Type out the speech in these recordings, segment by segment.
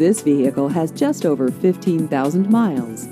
This vehicle has just over 15,000 miles.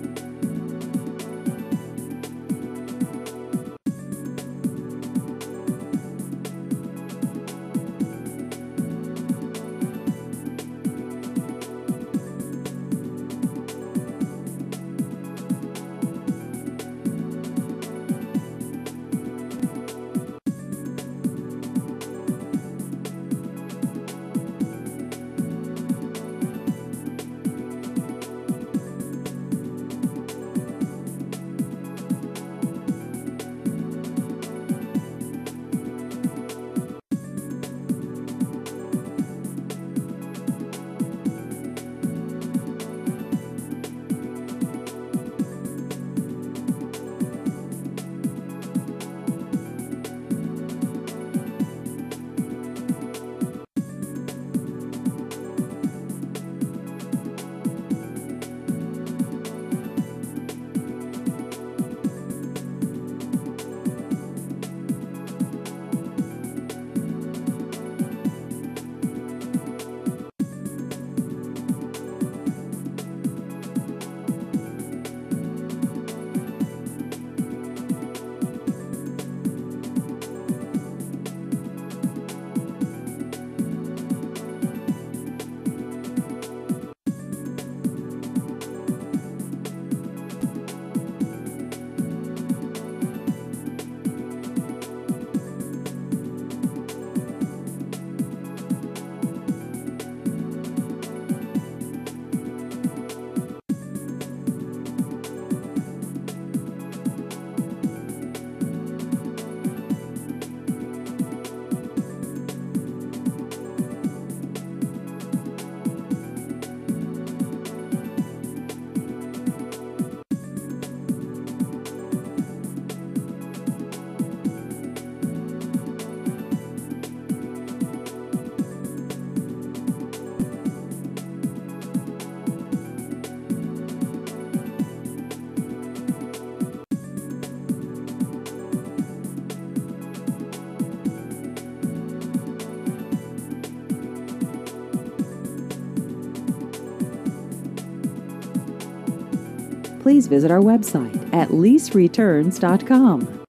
Please visit our website at leasereturns.com.